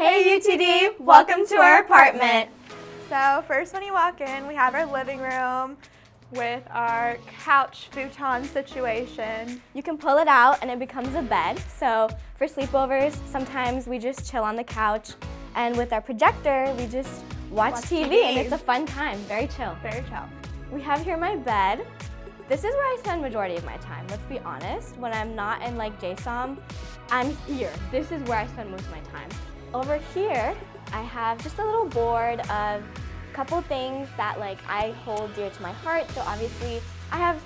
Hey UTD, welcome to our apartment. So first when you walk in, we have our living room with our couch futon situation. You can pull it out and it becomes a bed. So for sleepovers, sometimes we just chill on the couch and with our projector, we just watch, Watch TV, TV. and it's a fun time, very chill. Very chill. We have here my bed. This is where I spend majority of my time, let's be honest. When I'm not in like JSOM, I'm here. This is where I spend most of my time. Over here, I have just a little board of a couple things that like I hold dear to my heart. So obviously, I have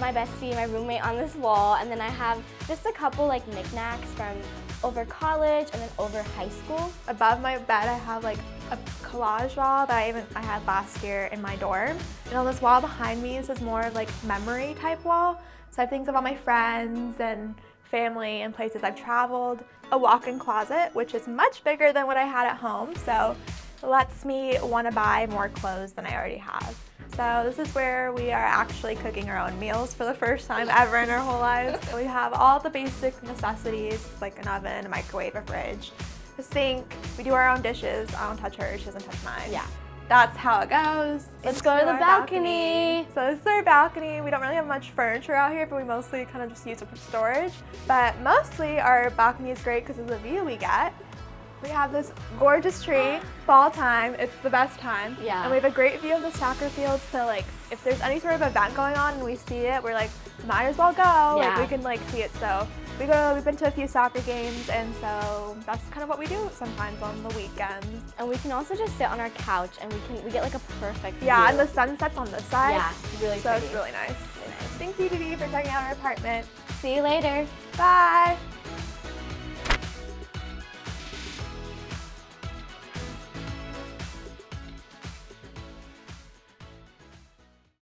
my bestie, my roommate on this wall, and then I have just a couple like knickknacks from over college and then over high school. Above my bed, I have like a collage wall that I even I had last year in my dorm. And on this wall behind me, this is more of like memory type wall. So I have things about my friends and family and places I've traveled. A walk-in closet, which is much bigger than what I had at home. So lets me want to buy more clothes than I already have. So this is where we are actually cooking our own meals for the first time ever in our whole lives. We have all the basic necessities like an oven, a microwave, a fridge, a sink. We do our own dishes. I don't touch hers, she doesn't touch mine. Yeah. That's how it goes. Let's go to the our balcony. So this is our balcony. We don't really have much furniture out here, but we mostly kind of just use it for storage. But mostly our balcony is great because of the view we get. We have this gorgeous tree, fall time, it's the best time. Yeah. And we have a great view of the soccer field, so like if there's any sort of event going on and we see it, we're like, might as well go. Like Yeah. we can like see it. So we go, we've been to a few soccer games and so that's kind of what we do sometimes on the weekends. And we can also just sit on our couch and we can we get like a perfect Yeah, and view. the sunset's on this side. Yeah, it's really so pretty. it's really nice. Really nice. Thank you, Didi, for checking out our apartment. See you later. Bye.